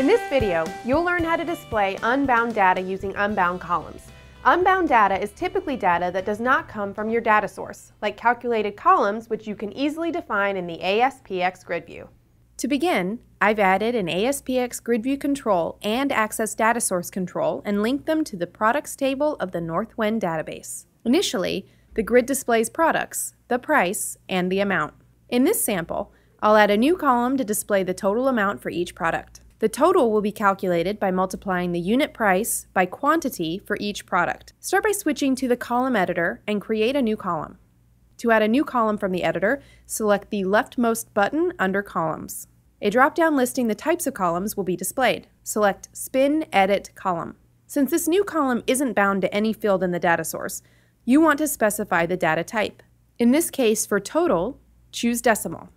In this video, you'll learn how to display unbound data using unbound columns. Unbound data is typically data that does not come from your data source, like calculated columns which you can easily define in the ASPX grid view. To begin, I've added an ASPX grid view control and access data source control and linked them to the products table of the Northwind database. Initially, the grid displays products, the price, and the amount. In this sample, I'll add a new column to display the total amount for each product. The total will be calculated by multiplying the unit price by quantity for each product. Start by switching to the column editor and create a new column. To add a new column from the editor, select the leftmost button under Columns. A drop-down listing the types of columns will be displayed. Select Spin Edit Column. Since this new column isn't bound to any field in the data source, you want to specify the data type. In this case, for total, choose decimal.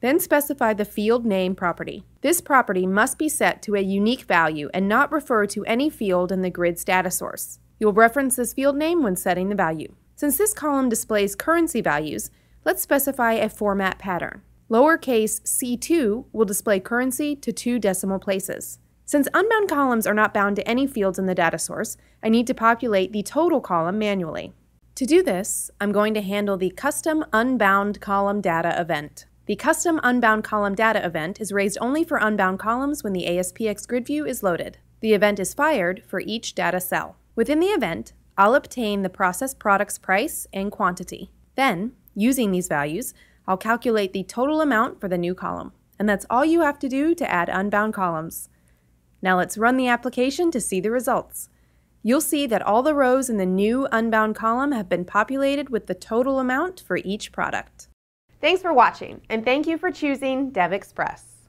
Then specify the field name property. This property must be set to a unique value and not refer to any field in the grid's data source. You'll reference this field name when setting the value. Since this column displays currency values, let's specify a format pattern. Lowercase c2 will display currency to two decimal places. Since unbound columns are not bound to any fields in the data source, I need to populate the total column manually. To do this, I'm going to handle the custom unbound column data event. The custom unbound column data event is raised only for unbound columns when the ASPX grid view is loaded. The event is fired for each data cell. Within the event, I'll obtain the processed product's price and quantity. Then, using these values, I'll calculate the total amount for the new column. And that's all you have to do to add unbound columns. Now let's run the application to see the results. You'll see that all the rows in the new unbound column have been populated with the total amount for each product. Thanks for watching, and thank you for choosing DevExpress.